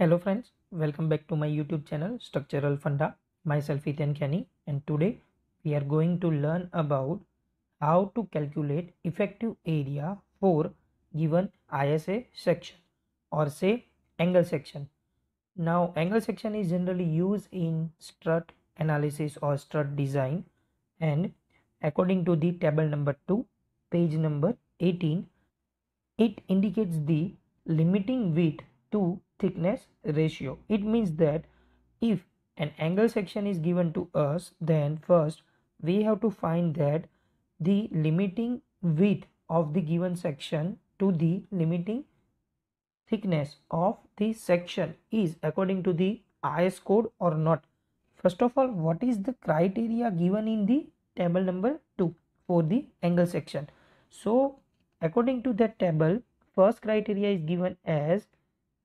Hello friends, welcome back to my YouTube channel Structural Funda. Myself Hiten Kheni and today we are going to learn about how to calculate effective area for given ISA section or say angle section. Now angle section is generally used in strut analysis or strut design and according to the table number 2 page number 18 it indicates the limiting width to thickness ratio. It means that if an angle section is given to us then first we have to find that the limiting width of the given section to the limiting thickness of the section is according to the IS code or not. First of all what is the criteria given in the table number 2 for the angle section? So according to that table first criteria is given as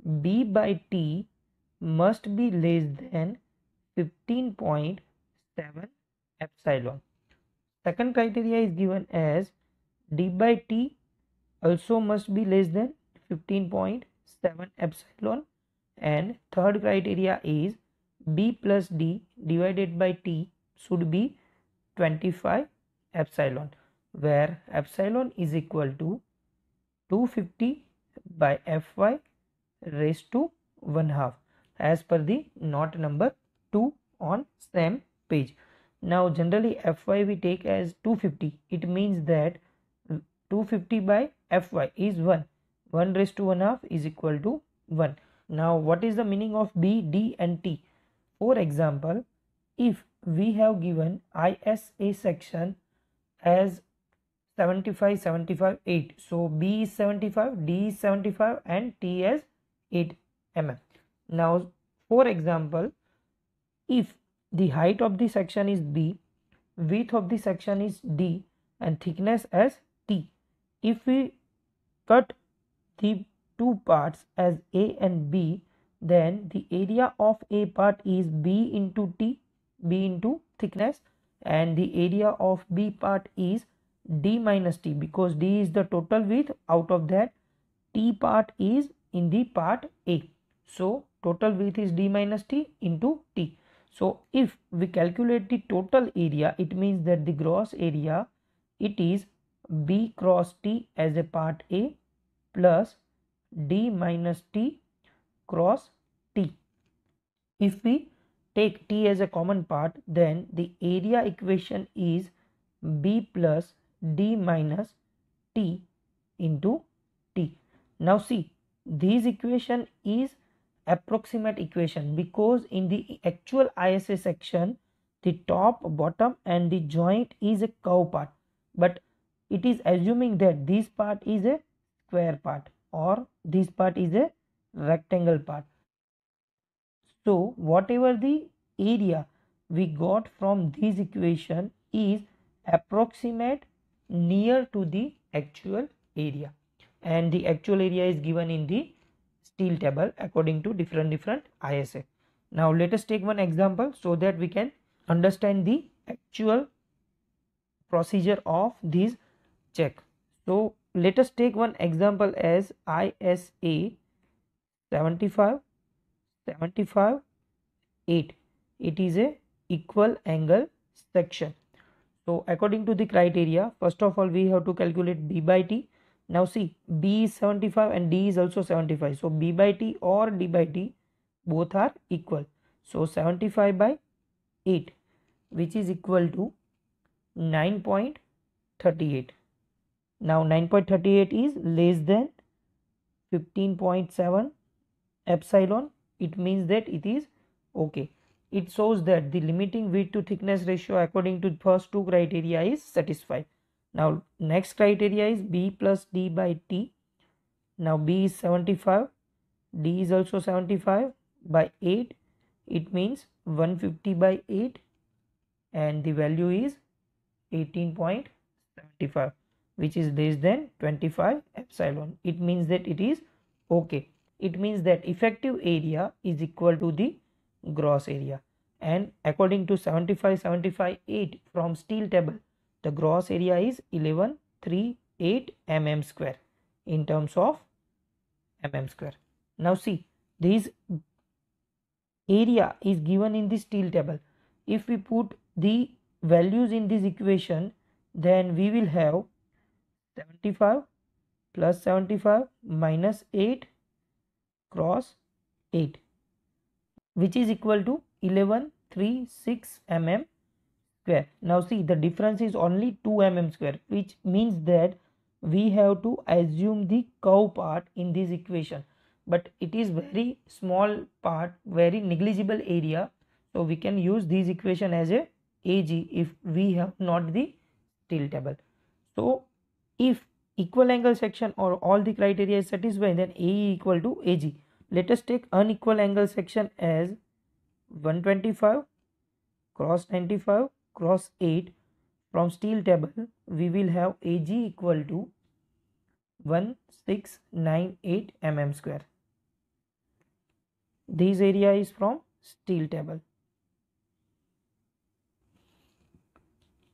b by t must be less than 15.7 epsilon. Second criteria is given as d by t also must be less than 15.7 epsilon. And third criteria is b plus d divided by t should be 25 epsilon where epsilon is equal to 250 by fy raised to 1 half as per the note number 2 on same page. Now generally fy we take as 250 it means that 250 by fy is 1 1 raised to 1 half is equal to 1. Now what is the meaning of b, d and t? For example if we have given ISA section as 75 75 8 so b is 75 d is 75 and t as 8 mm. Now for example if the height of the section is b width of the section is d and thickness as t if we cut the two parts as a and b then the area of a part is b into t b into thickness and the area of b part is d minus t because d is the total width out of that t part is in the part A. So total width is d minus t into t. So if we calculate the total area it means that the gross area it is b cross t as a part A plus d minus t cross t. If we take t as a common part then the area equation is b plus d minus t into t. Now see this equation is approximate equation because in the actual ISA section the top bottom and the joint is a curve part. But it is assuming that this part is a square part or this part is a rectangle part. So whatever the area we got from this equation is approximate near to the actual area and the actual area is given in the steel table according to different different ISA. Now let us take one example so that we can understand the actual procedure of this check. So let us take one example as ISA 75 75 8 it is a equal angle section so according to the criteria first of all we have to calculate b by t now see B is 75 and D is also 75. So B by T or D by T both are equal. So 75 by 8 which is equal to 9.38. Now 9.38 is less than 15.7 epsilon. It means that it is okay. It shows that the limiting width to thickness ratio according to first two criteria is satisfied. Now next criteria is b plus d by t. Now b is 75, d is also 75 by 8. It means 150 by 8 and the value is 18.75 which is less than 25 epsilon. It means that it is okay. It means that effective area is equal to the gross area and according to 75 75 8 from steel table the gross area is 1138 mm square in terms of mm square. Now see this area is given in the steel table if we put the values in this equation then we will have 75 plus 75 minus 8 cross 8 which is equal to 1136 mm square. Now see the difference is only 2 mm square which means that we have to assume the curve part in this equation. But it is very small part very negligible area. So we can use this equation as a ag if we have not the steel table. So if equal angle section or all the criteria is satisfied then ae equal to ag let us take unequal angle section as 125 cross 95 cross 8 from steel table we will have AG equal to 1698 mm square. This area is from steel table.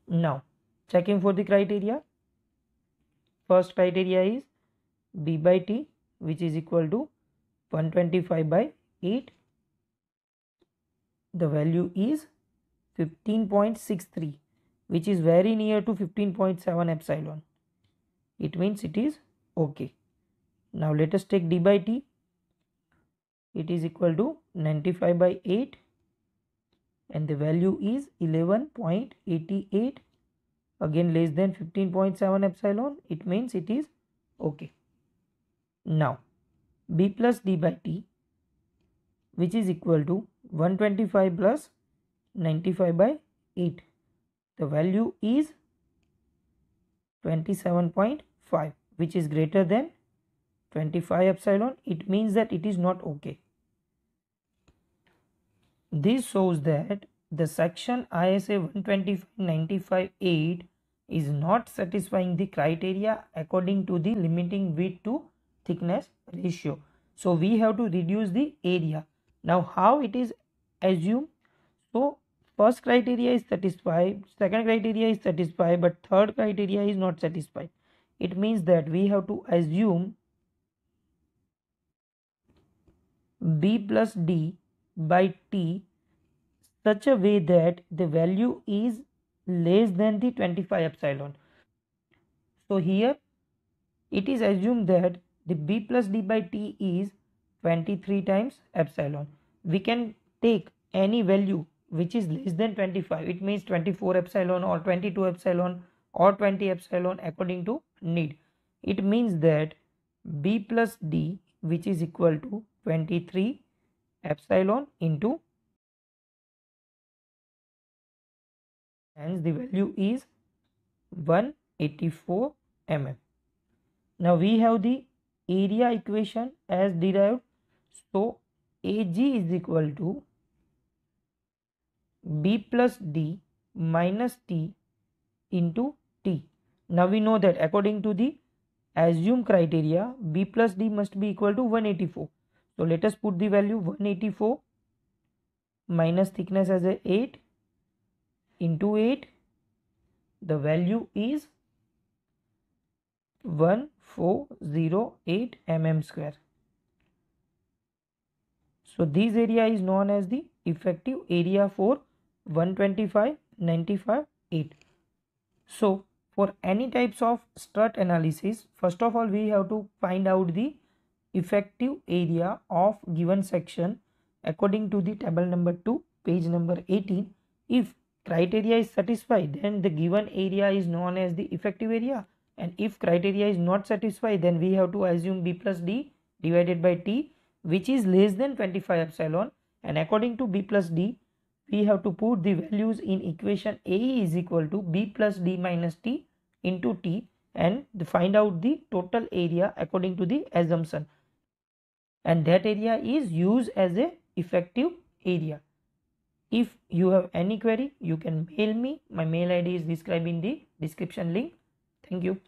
Now checking for the criteria. First criteria is B by T which is equal to 125 by 8. The value is 15.63 which is very near to 15.7 epsilon. It means it is okay. Now let us take d by t. It is equal to 95 by 8 and the value is 11.88 again less than 15.7 epsilon. It means it is okay. Now b plus d by t which is equal to 125 plus 95 by 8 the value is 27.5 which is greater than 25 epsilon it means that it is not okay this shows that the section ISA 125-95-8 is not satisfying the criteria according to the limiting width to thickness ratio. So we have to reduce the area. Now how it is assumed? So first criteria is satisfied, second criteria is satisfied, but third criteria is not satisfied. It means that we have to assume B plus D by T such a way that the value is less than the 25 epsilon. So here it is assumed that the B plus D by T is 23 times epsilon. We can take any value which is less than 25 it means 24 epsilon or 22 epsilon or 20 epsilon according to need. It means that b plus d which is equal to 23 epsilon into hence the value is 184 mm now we have the area equation as derived. So ag is equal to b plus d minus t into t. Now we know that according to the assumed criteria b plus d must be equal to 184. So let us put the value 184 minus thickness as a 8 into 8 the value is 1408 mm square. So this area is known as the effective area for 125 95 8 so for any types of strut analysis first of all we have to find out the effective area of given section according to the table number 2 page number 18 if criteria is satisfied then the given area is known as the effective area. And if criteria is not satisfied then we have to assume b plus d divided by t which is less than 25 epsilon. And according to b plus d we have to put the values in equation A is equal to B plus D minus T into T and find out the total area according to the assumption and that area is used as a effective area. If you have any query you can mail me my mail id is described in the description link. Thank you.